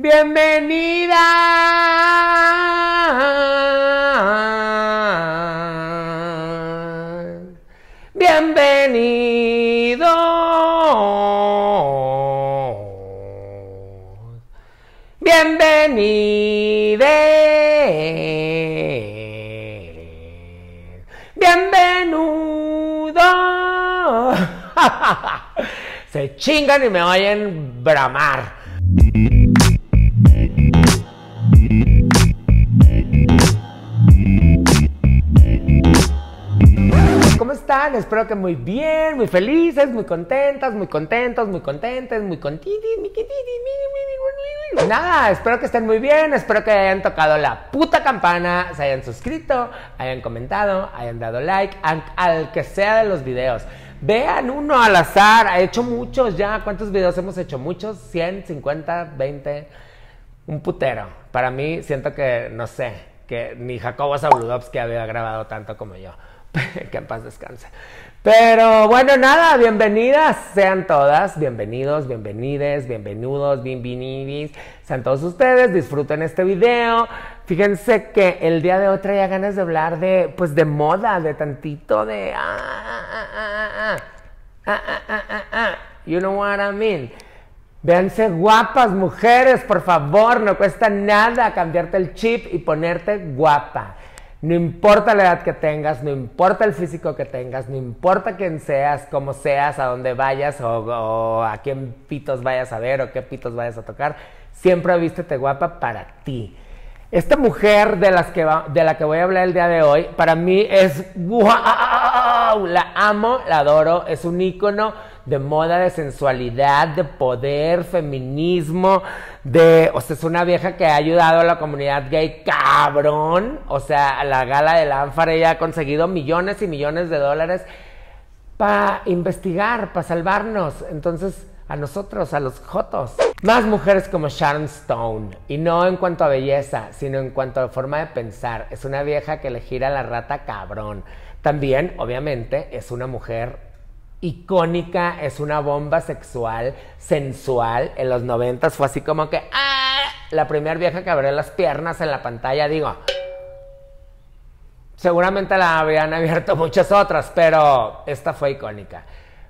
Bienvenida. Bienvenido. Bienvenide. Bienvenudo. Se chingan y me oyen bramar. Espero que muy bien, muy felices, muy contentas, muy contentos, muy contentes, muy contitis, Nada, espero que estén muy bien, espero que hayan tocado la puta campana, se hayan suscrito, hayan comentado, hayan dado like, al, que sea de los videos. Vean uno al azar, he hecho muchos ya. ¿Cuántos videos hemos hecho? Muchos, 100, 50, 20, un putero. Para mí siento que, no sé, que ni Jacobo que había grabado tanto como yo. que en paz descanse. Pero bueno, nada, bienvenidas sean todas, bienvenidos, bienvenides, bienvenidos, bienvenidis, sean todos ustedes, disfruten este video. Fíjense que el día de hoy traía ganas de hablar de, pues de moda, de tantito de... Ah, ah, ah, you know what I mean. Véanse guapas, mujeres, por favor, no cuesta nada cambiarte el chip y ponerte guapa. No importa la edad que tengas, no importa el físico que tengas, no importa quién seas, cómo seas, a dónde vayas o, a quién pitos vayas a ver o qué pitos vayas a tocar, siempre vístete guapa para ti. Esta mujer de, las que de la que voy a hablar el día de hoy, para mí es wow, la amo, la adoro, es un ícono de moda, de sensualidad, de poder, feminismo, de, o sea, es una vieja que ha ayudado a la comunidad gay cabrón, o sea, a la gala de Ánfara ella ha conseguido millones y millones de dólares para investigar, para salvarnos, entonces a nosotros, a los jotos. Más mujeres como Sharon Stone, y no en cuanto a belleza, sino en cuanto a forma de pensar, es una vieja que le gira la rata cabrón. También, obviamente, es una mujer icónica, es una bomba sexual, sensual. En los noventas fue así como que, ¡ah! La primera vieja que abrió las piernas en la pantalla, digo, seguramente la habrían abierto muchas otras, pero esta fue icónica.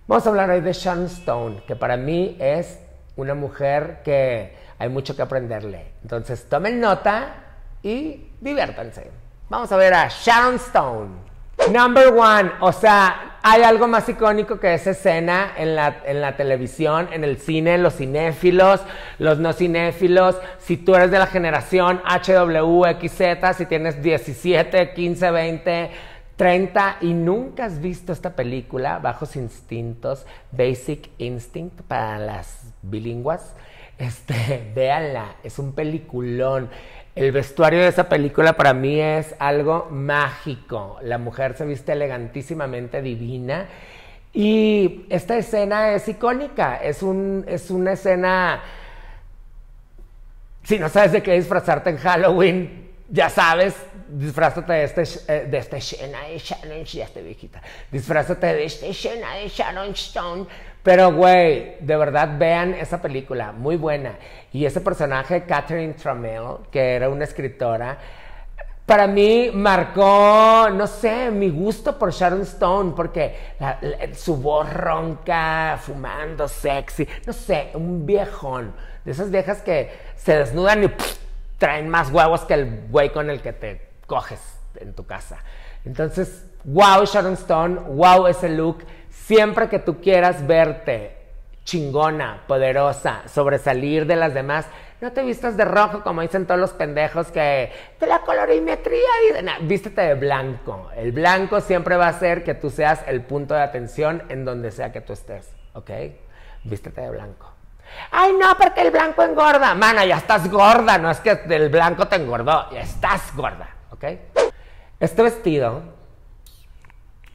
Vamos a hablar hoy de Sharon Stone, que para mí es una mujer que hay mucho que aprenderle. Entonces tomen nota y diviértanse. Vamos a ver a Sharon Stone. Number one, o sea, hay algo más icónico que esa escena en la, en la televisión, en el cine, los cinéfilos, los no cinéfilos. Si tú eres de la generación HWXZ, si tienes 17, 15, 20, 30 y nunca has visto esta película, Bajos Instintos, Basic Instinct para las bilingües, este, véanla, es un peliculón. El vestuario de esa película para mí es algo mágico. La mujer se viste elegantísimamente divina. Y esta escena es icónica, es, un, es una escena... Si no sabes de qué disfrazarte en Halloween, ya sabes, disfrázate de este, eh, de esta escena de Sharon, ya estoy viejita, disfrázate de esta escena de Sharon Stone pero, güey, de verdad vean esa película, muy buena. Y ese personaje, Catherine Trammell, que era una escritora, para mí marcó, no sé, mi gusto por Sharon Stone, porque su voz ronca, fumando, sexy, no sé, un viejón. De esas viejas que se desnudan y traen más huevos que el güey con el que te coges en tu casa. Entonces, wow, Sharon Stone, wow ese look. Siempre que tú quieras verte chingona, poderosa, sobresalir de las demás, no te vistas de rojo como dicen todos los pendejos que de la colorimetría y nada. Vístete de blanco. El blanco siempre va a ser que tú seas el punto de atención en donde sea que tú estés, ¿ok? Vístete de blanco. Ay, no, porque el blanco engorda. Mana, ya estás gorda. No es que el blanco te engordó, ya estás gorda, ¿ok? Este vestido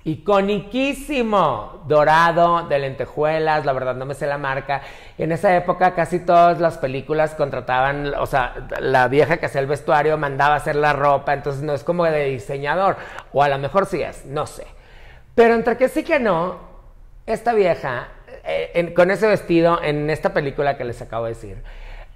iconiquísimo, dorado, de lentejuelas, la verdad no me sé la marca. En esa época casi todas las películas contrataban, o sea, la vieja que hacía el vestuario mandaba hacer la ropa, entonces no es como de diseñador, o a lo mejor sí es, no sé. Pero entre que sí que no, esta vieja, eh, con ese vestido, en esta película que les acabo de decir,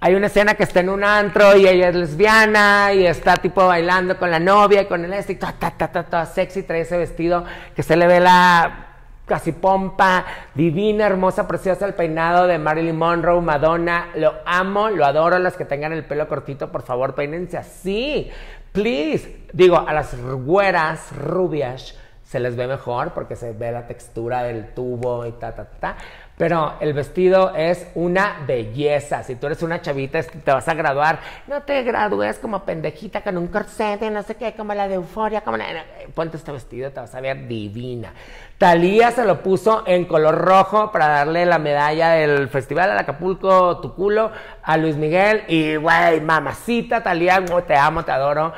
hay una escena que está en un antro y ella es lesbiana y está tipo bailando con la novia y con el este y ta, sexy, trae ese vestido que se le ve la casi pompa, divina, hermosa, preciosa, el peinado de Marilyn Monroe, Madonna, lo amo, lo adoro, las que tengan el pelo cortito, por favor, peínense así, please. Digo, a las güeras, rubias, se les ve mejor porque se ve la textura del tubo y ta, ta, ta. Pero el vestido es una belleza. Si tú eres una chavita, te vas a graduar. No te gradúes como pendejita con un corset no sé qué, como la de euforia. Como Ponte este vestido, te vas a ver divina. Talía se lo puso en color rojo para darle la medalla del Festival de Acapulco, tu culo, a Luis Miguel. Y, güey, mamacita, Talía, te amo, te adoro.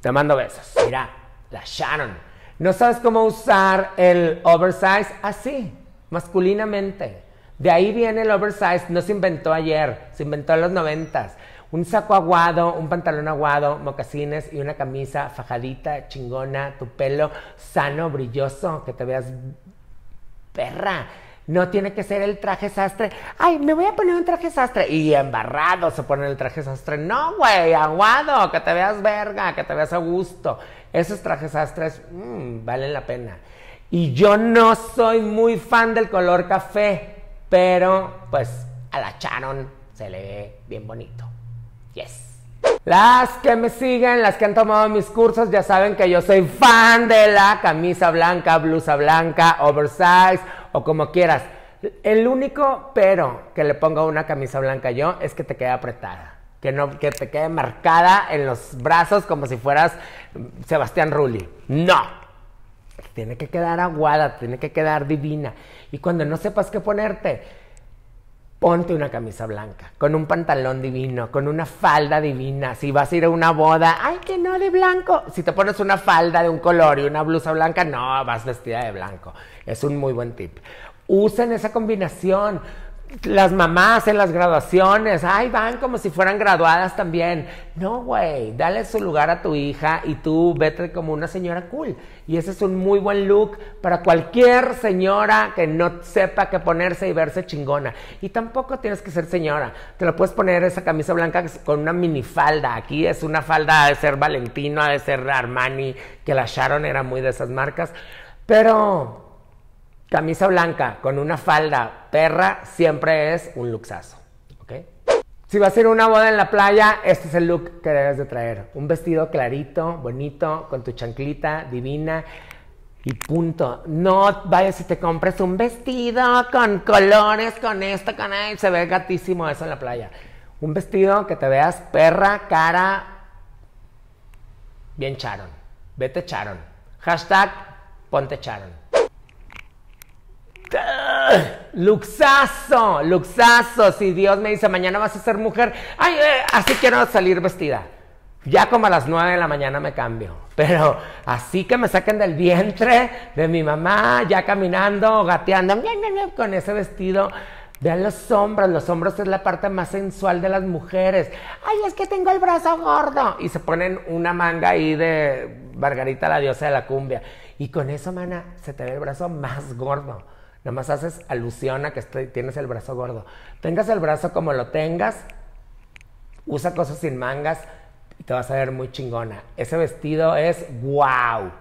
Te mando besos. Mira, la Sharon. ¿No sabes cómo usar el oversize? Así masculinamente. De ahí viene el oversize, no se inventó ayer, se inventó en los noventas. Un saco aguado, un pantalón aguado, mocasines y una camisa fajadita, chingona, tu pelo sano, brilloso, que te veas perra. No tiene que ser el traje sastre. Ay, me voy a poner un traje sastre. Y embarrado se pone el traje sastre. No, güey, aguado, que te veas verga, que te veas a gusto. Esos trajes sastres mmm, valen la pena. Y yo no soy muy fan del color café, pero pues a la Charon se le ve bien bonito. Yes. Las que me siguen, las que han tomado mis cursos, ya saben que yo soy fan de la camisa blanca, blusa blanca, oversize o como quieras. El único pero que le pongo una camisa blanca yo es que te quede apretada. Que, no, que te quede marcada en los brazos como si fueras Sebastián Rulli. No, tiene que quedar aguada, tiene que quedar divina. Y cuando no sepas qué ponerte, ponte una camisa blanca, con un pantalón divino, con una falda divina. Si vas a ir a una boda, ay, que no de blanco. Si te pones una falda de un color y una blusa blanca, no, vas vestida de blanco. Es un muy buen tip. Usen esa combinación las mamás en las graduaciones, ay, van como si fueran graduadas también. No, güey, dale su lugar a tu hija y tú vete como una señora cool. Y ese es un muy buen look para cualquier señora que no sepa qué ponerse y verse chingona. Y tampoco tienes que ser señora. Te lo puedes poner esa camisa blanca con una minifalda. Aquí es una falda de ser Valentino, de ser Armani, que la Sharon era muy de esas marcas. Pero camisa blanca con una falda perra siempre es un luxazo. Si vas a ir a una boda en la playa, este es el look que debes de traer. Un vestido clarito, bonito, con tu chanclita divina y punto. No vayas y te compres un vestido con colores, con esto, con ahí. Se ve gatísimo eso en la playa. Un vestido que te veas perra, cara, bien charon. Vete charon. Hashtag ponte charon. Luxazo, luxazo. Si Dios me dice mañana vas a ser mujer, ay, eh, así quiero salir vestida. Ya como a las 9 de la mañana me cambio. Pero así que me saquen del vientre de mi mamá, ya caminando, gateando, con ese vestido. Vean los hombros, los hombros es la parte más sensual de las mujeres. Ay, es que tengo el brazo gordo. Y se ponen una manga ahí de Margarita, la diosa de la cumbia. Y con eso, mana, se te ve el brazo más gordo. Nada más haces alusión a que tienes el brazo gordo. Tengas el brazo como lo tengas, usa cosas sin mangas y te vas a ver muy chingona. Ese vestido es wow.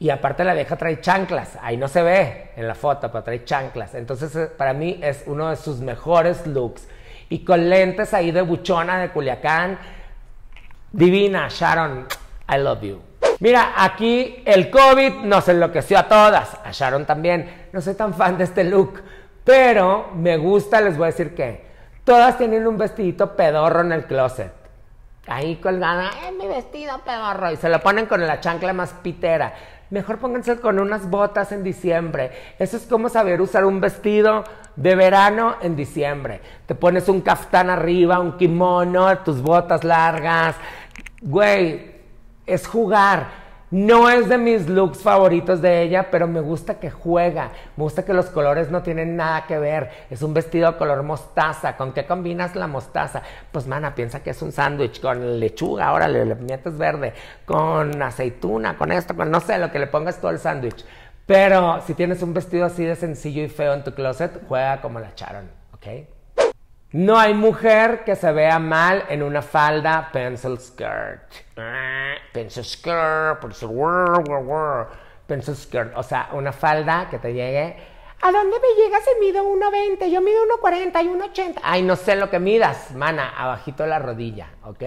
Y aparte la vieja trae chanclas. Ahí no se ve en la foto, pero trae chanclas. Entonces eh, para mí es uno de sus mejores looks. Y con lentes ahí de buchona de Culiacán. Divina, Sharon. I love you. Mira, aquí el COVID nos enloqueció a todas, a Sharon también. No soy tan fan de este look, pero me gusta, les voy a decir que todas tienen un vestidito pedorro en el closet. Ahí colgada, es mi vestido pedorro, y se lo ponen con la chancla más pitera. Mejor pónganse con unas botas en diciembre. Eso es como saber usar un vestido de verano en diciembre. Te pones un caftán arriba, un kimono, tus botas largas. Güey, es jugar. No es de mis looks favoritos de ella, pero me gusta que juega. Me gusta que los colores no tienen nada que ver. Es un vestido color mostaza. ¿Con qué combinas la mostaza? Pues, mana, piensa que es un sándwich con lechuga. Ahora le, le metes verde. Con aceituna, con esto, con no sé, lo que le pongas todo el sándwich. Pero si tienes un vestido así de sencillo y feo en tu closet, juega como la echaron, ¿ok? No hay mujer que se vea mal en una falda pencil skirt. Pencil skirt, pencil, pencil skirt. O sea, una falda que te llegue. ¿A dónde me llega si mido 1,20? Yo mido 1,40 y 1,80. Ay, no sé lo que midas, mana, abajito la rodilla, ¿ok?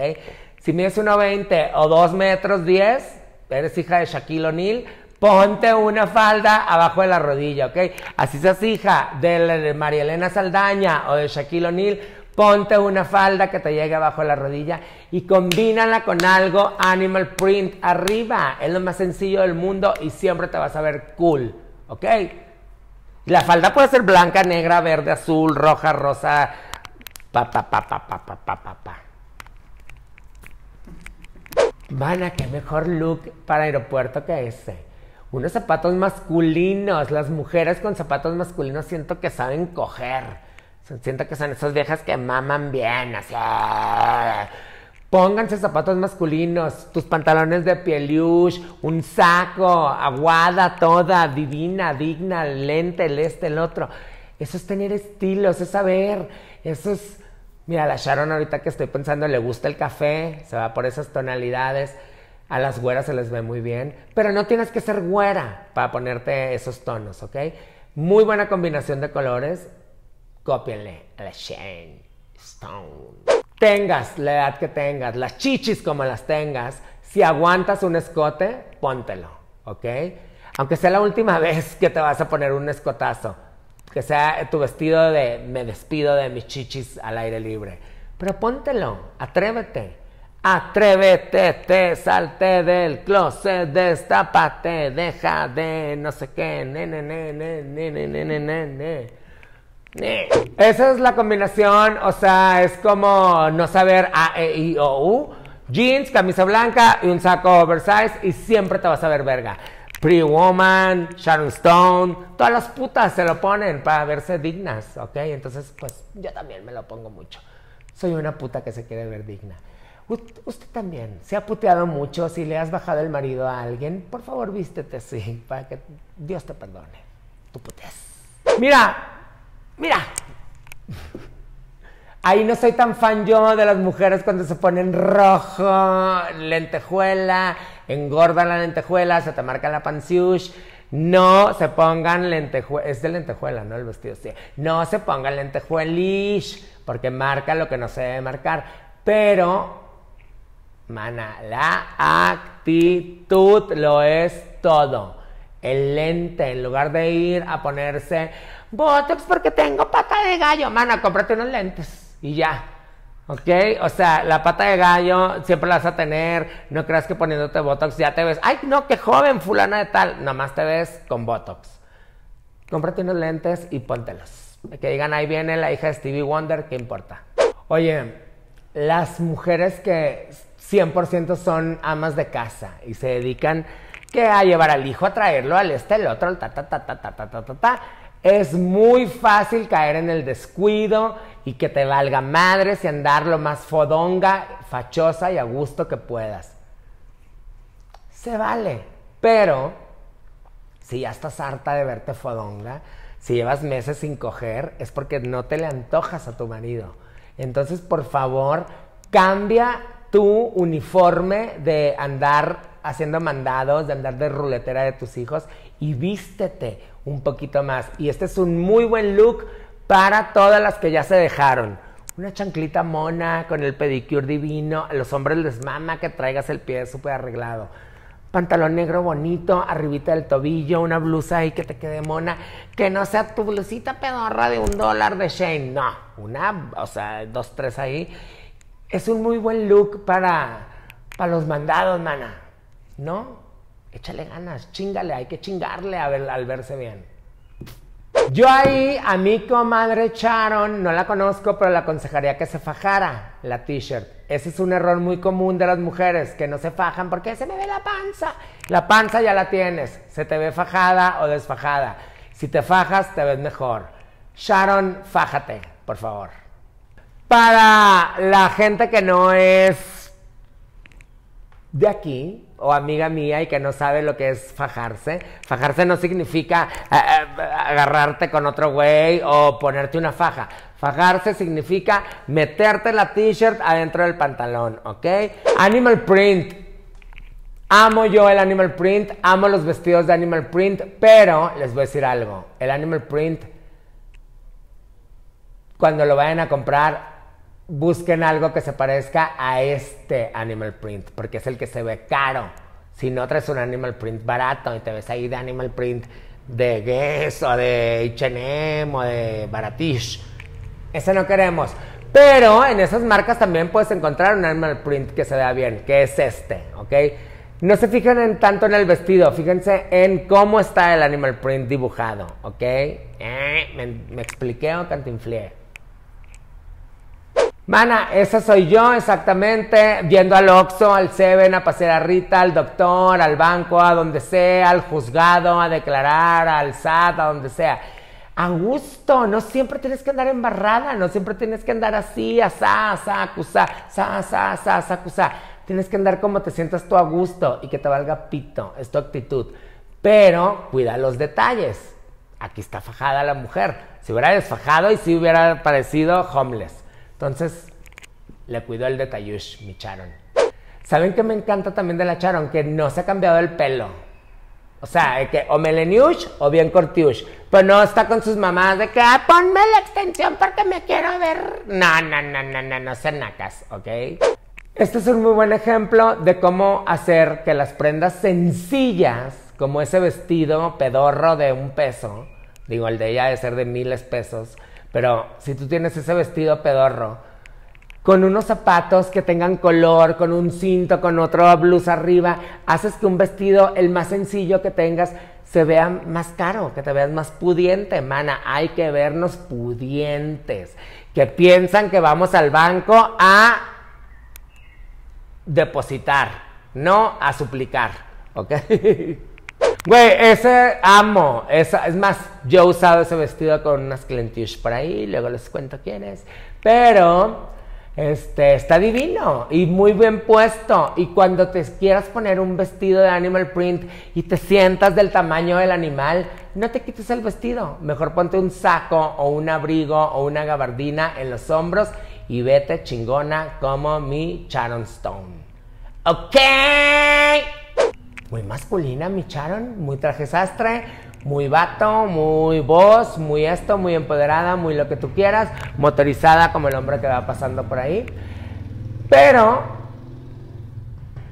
Si mides 1,20 o 2 metros 10, eres hija de Shaquille O'Neal, ponte una falda abajo de la rodilla, ¿ok? Así seas hija de, María Elena Saldaña o de Shaquille O'Neal, ponte una falda que te llegue abajo de la rodilla y combínala con algo animal print arriba. Es lo más sencillo del mundo y siempre te vas a ver cool, ¿ok? La falda puede ser blanca, negra, verde, azul, roja, rosa, pa, pa, pa, pa, pa, pa, pa, pa. pa. Van qué mejor look para aeropuerto que ese unos zapatos masculinos. Las mujeres con zapatos masculinos siento que saben coger. Siento que son esas viejas que maman bien. Así. Pónganse zapatos masculinos, tus pantalones de pieluche, un saco, aguada toda, divina, digna, lente, el este, el otro. Eso es tener estilos, es saber. Eso es. Mira, la Sharon ahorita que estoy pensando le gusta el café, se va por esas tonalidades. A las güeras se les ve muy bien, pero no tienes que ser güera para ponerte esos tonos, ¿ok? Muy buena combinación de colores. Cópienle a la Shane Stone. Tengas la edad que tengas, las chichis como las tengas, si aguantas un escote, póntelo, ¿ok? Aunque sea la última vez que te vas a poner un escotazo, que sea tu vestido de me despido de mis chichis al aire libre. Pero póntelo, atrévete. Atrévete, te salte del closet, destápate, deja de no sé qué. Ne, ne, ne, ne, ne, Esa es la combinación, o sea, es como no saber A, E, I, O, U. Jeans, camisa blanca y un saco oversize y siempre te vas a ver verga. Pretty Woman, Sharon Stone, todas las putas se lo ponen para verse dignas, ¿ok? Entonces, pues yo también me lo pongo mucho. Soy una puta que se quiere ver digna. Usted también se ha puteado mucho. Si le has bajado el marido a alguien, por favor vístete así para que Dios te perdone. Tú puteas. Mira, mira. Ahí no soy tan fan yo de las mujeres cuando se ponen rojo, lentejuela, engordan la lentejuela, se te marca la panciush. No se pongan lentejuela, es de lentejuela, ¿no? El vestido sí. No se pongan lentejuelish, porque marca lo que no se debe marcar. Pero Mana, la actitud lo es todo. El lente, en lugar de ir a ponerse Botox porque tengo pata de gallo, mana, cómprate unos lentes y ya. ¿Ok? O sea, la pata de gallo siempre la vas a tener. No creas que poniéndote Botox ya te ves. Ay, no, qué joven, fulana de tal. Nada más te ves con Botox. Cómprate unos lentes y póntelos. Que digan, ahí viene la hija de Stevie Wonder, ¿qué importa? Oye, las mujeres que 100% son amas de casa y se dedican que a llevar al hijo, a traerlo al este, el otro, ta, ta, ta, ta, ta, ta, ta, ta, ta. Es muy fácil caer en el descuido y que te valga madres y andar lo más fodonga, fachosa y a gusto que puedas. Se vale, pero si ya estás harta de verte fodonga, si llevas meses sin coger, es porque no te le antojas a tu marido. Entonces, por favor, cambia tu uniforme de andar haciendo mandados, de andar de ruletera de tus hijos y vístete un poquito más. Y este es un muy buen look para todas las que ya se dejaron. Una chanclita mona con el pedicure divino. A los hombres les mama que traigas el pie súper arreglado. Pantalón negro bonito, arribita del tobillo, una blusa ahí que te quede mona. Que no sea tu blusita pedorra de un dólar de Shane. No, una, o sea, dos, tres ahí es un muy buen look para, para los mandados, mana. ¿No? Échale ganas, chingale, hay que chingarle a al verse bien. Yo ahí a mi comadre Sharon, no la conozco, pero le aconsejaría que se fajara la t-shirt. Ese es un error muy común de las mujeres, que no se fajan porque se me ve la panza. La panza ya la tienes, se te ve fajada o desfajada. Si te fajas, te ves mejor. Sharon, fájate, por favor. Para la gente que no es de aquí o amiga mía y que no sabe lo que es fajarse, fajarse no significa eh, eh, agarrarte con otro güey o ponerte una faja. Fajarse significa meterte la t-shirt adentro del pantalón, ¿ok? Animal print. Amo yo el animal print, amo los vestidos de animal print, pero les voy a decir algo. El animal print, cuando lo vayan a comprar, busquen algo que se parezca a este animal print, porque es el que se ve caro. Si no traes un animal print barato y te ves ahí de animal print de Guess o de H&M o de Baratish, ese no queremos. Pero en esas marcas también puedes encontrar un animal print que se vea bien, que es este, ¿ok? No se fijen en tanto en el vestido, fíjense en cómo está el animal print dibujado, ¿ok? Eh, ¿me, ¿me, expliqué o cantinflé? Mana, esa soy yo exactamente, viendo al Oxxo, al Seven, a pasear a Rita, al doctor, al banco, a donde sea, al juzgado, a declarar, al SAT, a donde sea. A gusto, no siempre tienes que andar embarrada, no siempre tienes que andar así, asá, asá, acusá, sa, asá, asá, asá, acusá. Tienes que andar como te sientas tú a gusto y que te valga pito, es tu actitud. Pero cuida los detalles. Aquí está fajada la mujer. Si hubiera desfajado y si hubiera parecido homeless. Entonces, le cuidó el detallush, mi Charon. ¿Saben qué me encanta también de la Charon? Que no se ha cambiado el pelo. O sea, que o meleniush o bien cortiush. Pero no está con sus mamás de que, ah, ponme la extensión porque me quiero ver. No, no, no, no, no, no se nacas, ¿ok? Este es un muy buen ejemplo de cómo hacer que las prendas sencillas, como ese vestido pedorro de un peso, digo, el de ella debe ser de miles pesos, pero si tú tienes ese vestido pedorro, con unos zapatos que tengan color, con un cinto, con otra blusa arriba, haces que un vestido, el más sencillo que tengas, se vea más caro, que te veas más pudiente, mana. Hay que vernos pudientes, que piensan que vamos al banco a depositar, no a suplicar, ¿ok? Güey, ese amo. Es más, yo he usado ese vestido con unas clientish por ahí, luego les cuento quién es. Pero, este, está divino y muy bien puesto. Y cuando te quieras poner un vestido de animal print y te sientas del tamaño del animal, no te quites el vestido. Mejor ponte un saco o un abrigo o una gabardina en los hombros y vete chingona como mi Sharon Stone. ¿Ok? Muy masculina, mi Charon, muy traje sastre, muy vato, muy voz, muy esto, muy empoderada, muy lo que tú quieras, motorizada como el hombre que va pasando por ahí. Pero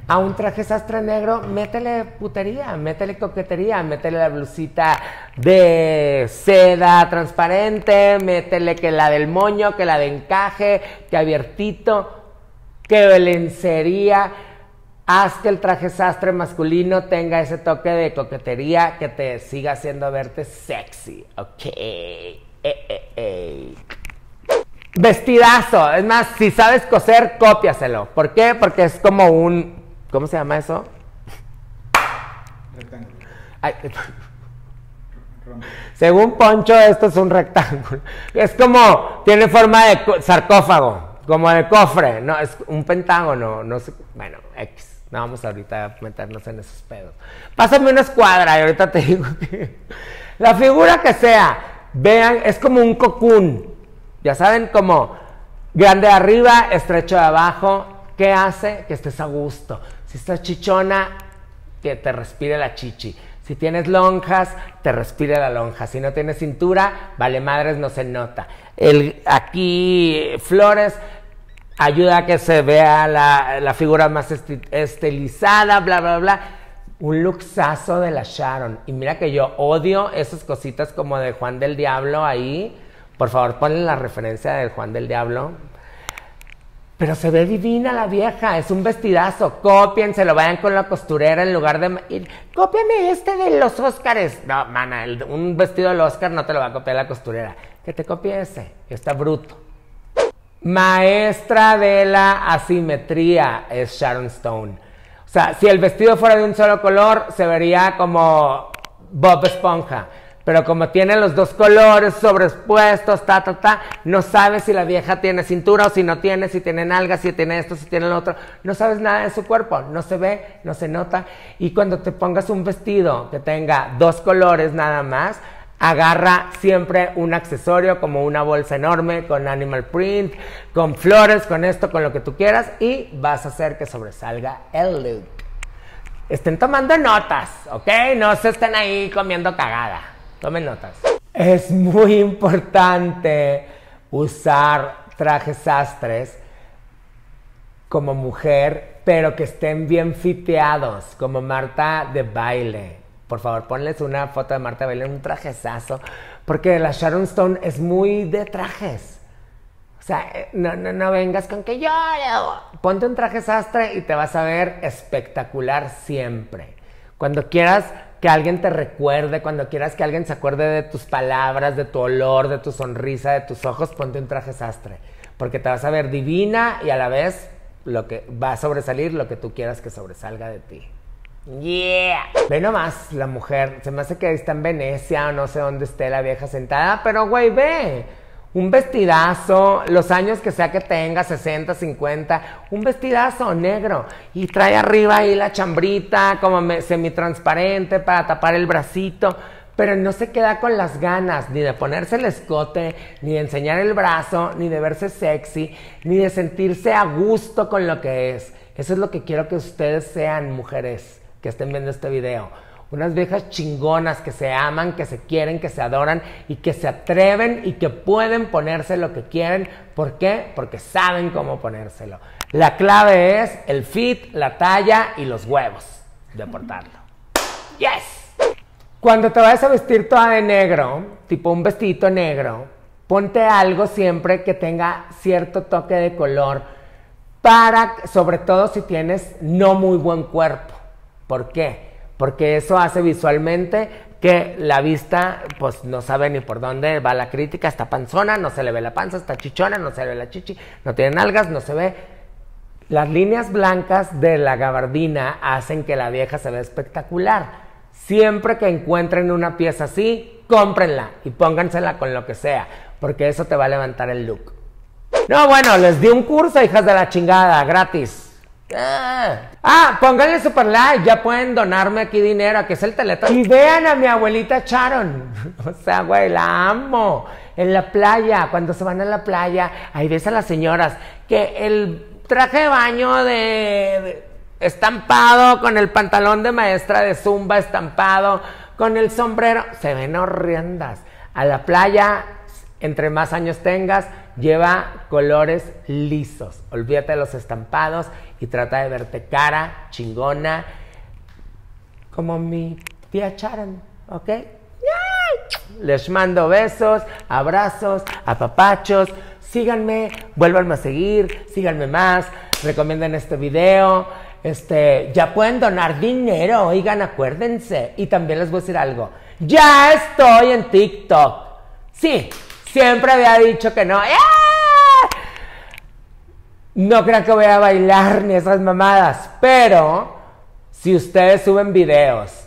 a un traje sastre negro, métele putería, métele coquetería, métele la blusita de seda transparente, métele que la del moño, que la de encaje, que abiertito, que lencería Haz que el traje sastre masculino tenga ese toque de coquetería que te siga haciendo verte sexy. Ok. Eh, eh, eh. Vestidazo. Es más, si sabes coser, cópiaselo. ¿Por qué? Porque es como un. ¿Cómo se llama eso? Rectángulo. según Poncho, esto es un rectángulo. Es como. Tiene forma de sarcófago. Como de cofre. No, es un pentágono. No sé. Bueno, X. No vamos ahorita a meternos en esos pedos. Pásame una escuadra y ahorita te digo que la figura que sea, vean, es como un cocún. Ya saben, como grande de arriba, estrecho de abajo. ¿Qué hace? Que estés a gusto. Si estás chichona, que te respire la chichi. Si tienes lonjas, te respire la lonja. Si no tienes cintura, vale madres, no se nota. El, aquí, flores, ayuda a que se vea la, figura más estilizada, bla, bla, bla. Un luxazo de la Sharon. Y mira que yo odio esas cositas como de Juan del Diablo ahí. Por favor, ponle la referencia de Juan del Diablo. Pero se ve divina la vieja, es un vestidazo. lo vayan con la costurera en lugar de ir. Cópiame este de los Óscares. No, mana, un vestido del Óscar no te lo va a copiar la costurera. Que te copie ese, está bruto. Maestra de la asimetría es Sharon Stone. O sea, si el vestido fuera de un solo color, se vería como Bob Esponja. Pero como tiene los dos colores sobrepuestos, ta, ta, ta, no sabes si la vieja tiene cintura o si no tiene, si tiene nalgas, si tiene esto, si tiene lo otro. No sabes nada de su cuerpo, no se ve, no se nota. Y cuando te pongas un vestido que tenga dos colores nada más, agarra siempre un accesorio como una bolsa enorme con animal print, con flores, con esto, con lo que tú quieras y vas a hacer que sobresalga el look. Estén tomando notas, ¿ok? No se estén ahí comiendo cagada. Tomen notas. Es muy importante usar trajes sastres como mujer, pero que estén bien fiteados, como Marta de baile. Por favor, ponles una foto de Marta de baile en un trajezazo, porque la Sharon Stone es muy de trajes. O sea, eh, no, no, no vengas con que yo ponte un traje sastre y te vas a ver espectacular siempre. Cuando quieras que alguien te recuerde, cuando quieras que alguien se acuerde de tus palabras, de tu olor, de tu sonrisa, de tus ojos, ponte un traje sastre. Porque te vas a ver divina y a la vez lo que va a sobresalir lo que tú quieras que sobresalga de ti. Yeah. Ve nomás la mujer. Se me hace que está en Venecia o no sé dónde esté la vieja sentada. Pero, güey, ve. Un vestidazo, los años que sea que tenga, 60, 50, un vestidazo negro. Y trae arriba ahí la chambrita como semi-transparente para tapar el bracito pero no se queda con las ganas ni de ponerse el escote, ni de enseñar el brazo, ni de verse sexy, ni de sentirse a gusto con lo que es. Eso es lo que quiero que ustedes sean, mujeres que estén viendo este video. Unas viejas chingonas que se aman, que se quieren, que se adoran y que se atreven y que pueden ponerse lo que quieren. ¿Por qué? Porque saben cómo ponérselo. La clave es el fit, la talla y los huevos de portarlo. ¡Yes! Cuando te vayas a vestir toda de negro, tipo un vestidito negro, ponte algo siempre que tenga cierto toque de color para, sobre todo si tienes no muy buen cuerpo. ¿Por qué? Porque eso hace visualmente que la vista pues no sabe ni por dónde va la crítica, está panzona, no se le ve la panza, está chichona, no se le ve la chichi, no tiene nalgas, no se ve. Las líneas blancas de la gabardina hacen que la vieja se vea espectacular. Siempre que encuentren una pieza así, cómprenla y póngansela con lo que sea, porque eso te va a levantar el look. No, bueno, les di un curso, hijas de la chingada, gratis. Ah, ah pónganle super like, ya pueden donarme aquí dinero, aquí es el teléfono. Y vean a mi abuelita Sharon. O sea, güey, la amo. En la playa, cuando se van a la playa, ahí ves a las señoras que el traje de baño de estampado, con el pantalón de maestra de zumba estampado, con el sombrero, se ven horrendas. A la playa, entre más años tengas, lleva colores lisos. Olvídate de los estampados y trata de verte cara, chingona, como mi tía Charan, ¿ok? Les mando besos, abrazos, apapachos. Síganme, vuélvanme a seguir, síganme más, recomienden este video. Este, ya pueden donar dinero, oigan, acuérdense. Y también les voy a decir algo. Ya estoy en TikTok. Sí, siempre había dicho que no. ¡Ah! No crean que voy a bailar ni esas mamadas. Pero si ustedes suben videos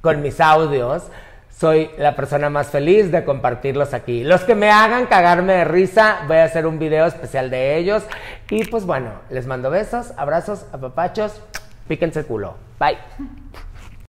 con mis audios, soy la persona más feliz de compartirlos aquí. Los que me hagan cagarme de risa, voy a hacer un video especial de ellos. Y pues bueno, les mando besos, abrazos, apapachos, píquense el culo. Bye.